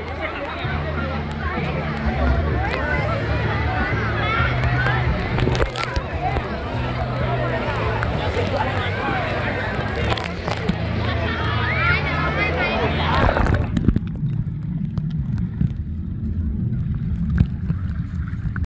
ไม่ถาม